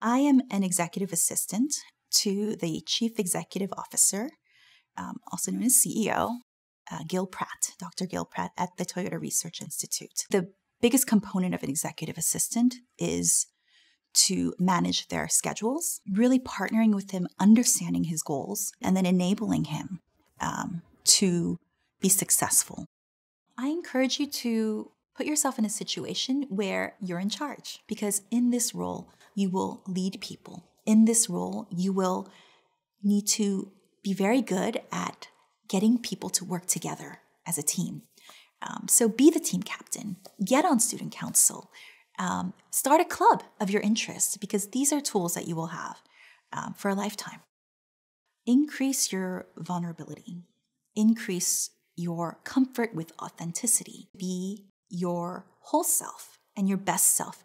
I am an executive assistant to the chief executive officer, um, also known as CEO, uh, Gil Pratt, Dr. Gil Pratt at the Toyota Research Institute. The biggest component of an executive assistant is to manage their schedules, really partnering with him, understanding his goals, and then enabling him um, to be successful. I encourage you to put yourself in a situation where you're in charge because in this role, you will lead people. In this role, you will need to be very good at getting people to work together as a team. Um, so be the team captain, get on student council, um, start a club of your interest because these are tools that you will have um, for a lifetime. Increase your vulnerability, increase your comfort with authenticity. Be your whole self and your best self